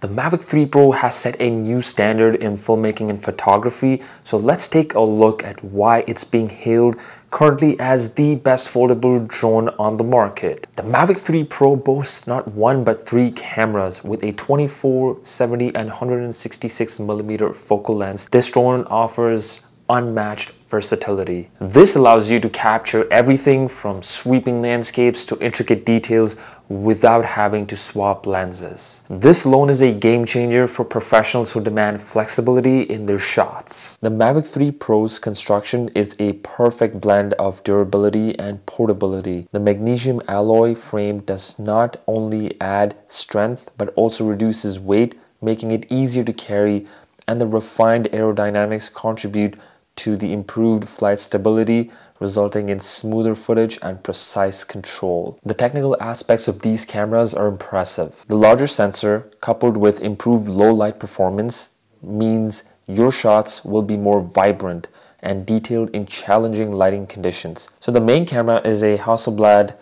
The Mavic 3 Pro has set a new standard in filmmaking and photography, so let's take a look at why it's being hailed currently as the best foldable drone on the market. The Mavic 3 Pro boasts not one but three cameras with a 24, 70 and 166mm focal length. This drone offers unmatched versatility. This allows you to capture everything from sweeping landscapes to intricate details without having to swap lenses. This loan is a game changer for professionals who demand flexibility in their shots. The Mavic 3 Pro's construction is a perfect blend of durability and portability. The magnesium alloy frame does not only add strength but also reduces weight, making it easier to carry and the refined aerodynamics contribute to the improved flight stability, resulting in smoother footage and precise control. The technical aspects of these cameras are impressive. The larger sensor, coupled with improved low light performance, means your shots will be more vibrant and detailed in challenging lighting conditions. So the main camera is a Hasselblad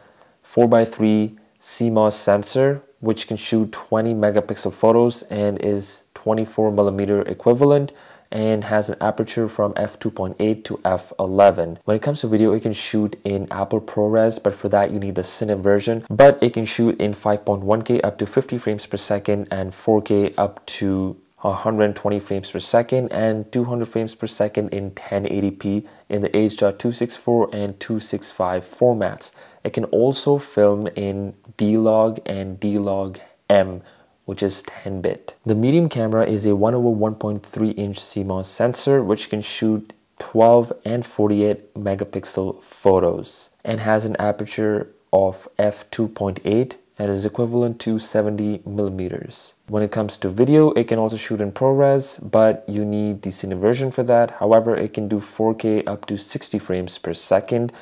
4x3 CMOS sensor which can shoot 20 megapixel photos and is 24 millimeter equivalent and has an aperture from f2.8 to f11. When it comes to video, it can shoot in Apple ProRes, but for that you need the Cine version. But it can shoot in 5.1K up to 50 frames per second and 4K up to 120 frames per second and 200 frames per second in 1080p in the H.264 and 265 formats. It can also film in D-Log and D-Log M which is 10-bit. The medium camera is a 1 over 1.3 inch CMOS sensor which can shoot 12 and 48 megapixel photos and has an aperture of f2.8 and is equivalent to 70 millimeters. When it comes to video, it can also shoot in ProRes, but you need the Cine version for that. However, it can do 4K up to 60 frames per second,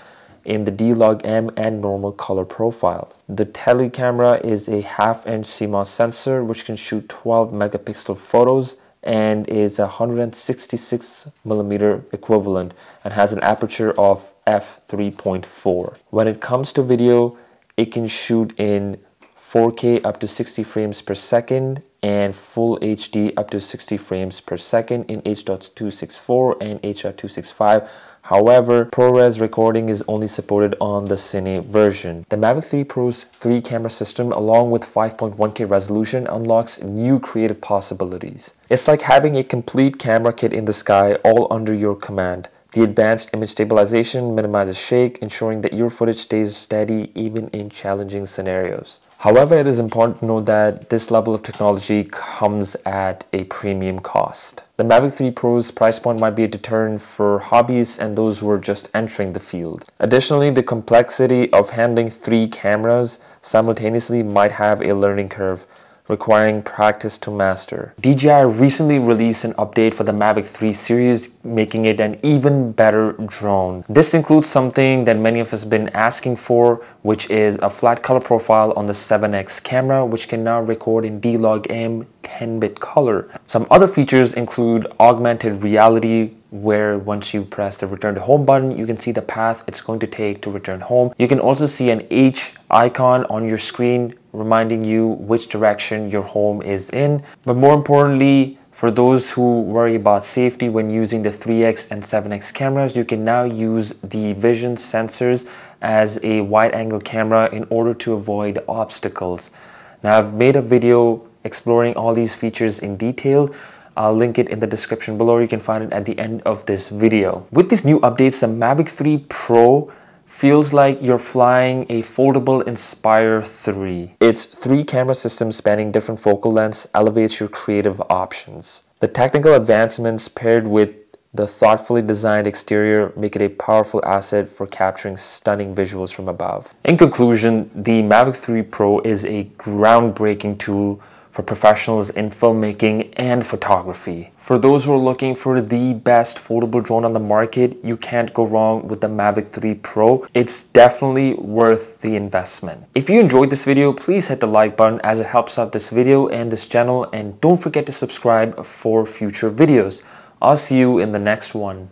in the D-Log-M and normal color profile. The tele camera is a half-inch CMOS sensor which can shoot 12 megapixel photos and is 166 millimeter equivalent and has an aperture of f3.4. When it comes to video, it can shoot in 4K up to 60 frames per second and full HD up to 60 frames per second in H.264 and H.265 However, ProRes recording is only supported on the Cine version. The Mavic 3 Pro's 3 camera system along with 5.1K resolution unlocks new creative possibilities. It's like having a complete camera kit in the sky all under your command. The advanced image stabilization minimizes shake, ensuring that your footage stays steady even in challenging scenarios. However, it is important to note that this level of technology comes at a premium cost. The Mavic 3 Pro's price point might be a deterrent for hobbyists and those who are just entering the field. Additionally, the complexity of handling three cameras simultaneously might have a learning curve, requiring practice to master. DJI recently released an update for the Mavic 3 series, making it an even better drone. This includes something that many of us have been asking for, which is a flat color profile on the 7X camera, which can now record in D-Log-M 10-bit color. Some other features include augmented reality, where once you press the return to home button, you can see the path it's going to take to return home. You can also see an H icon on your screen reminding you which direction your home is in. But more importantly, for those who worry about safety when using the 3x and 7x cameras, you can now use the vision sensors as a wide angle camera in order to avoid obstacles. Now I've made a video exploring all these features in detail. I'll link it in the description below. You can find it at the end of this video. With these new updates, the Mavic 3 Pro feels like you're flying a foldable Inspire 3. Its three camera system spanning different focal lengths elevates your creative options. The technical advancements paired with the thoughtfully designed exterior make it a powerful asset for capturing stunning visuals from above. In conclusion, the Mavic 3 Pro is a groundbreaking tool for professionals in filmmaking and photography. For those who are looking for the best foldable drone on the market, you can't go wrong with the Mavic 3 Pro. It's definitely worth the investment. If you enjoyed this video, please hit the like button as it helps out this video and this channel and don't forget to subscribe for future videos. I'll see you in the next one.